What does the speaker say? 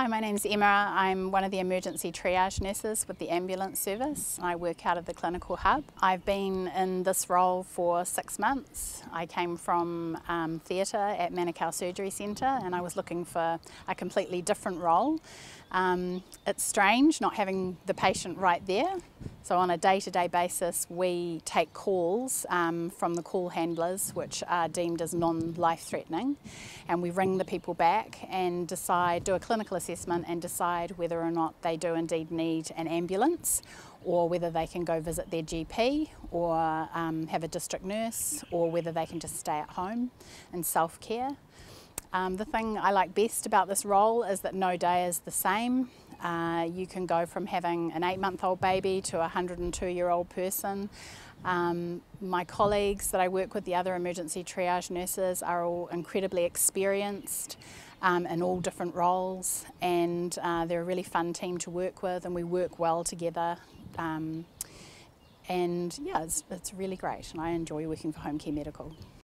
Hi, my name's Emma. I'm one of the emergency triage nurses with the ambulance service. I work out of the clinical hub. I've been in this role for six months. I came from um, theatre at Manukau Surgery Centre and I was looking for a completely different role. Um, it's strange not having the patient right there. So on a day-to-day -day basis, we take calls um, from the call handlers, which are deemed as non-life-threatening, and we ring the people back and decide, do a clinical assessment and decide whether or not they do indeed need an ambulance or whether they can go visit their GP or um, have a district nurse or whether they can just stay at home and self-care. Um, the thing I like best about this role is that no day is the same. Uh, you can go from having an eight month old baby to a 102 year old person. Um, my colleagues that I work with, the other emergency triage nurses, are all incredibly experienced um, in all different roles, and uh, they're a really fun team to work with, and we work well together. Um, and yeah, it's, it's really great, and I enjoy working for Homecare Medical.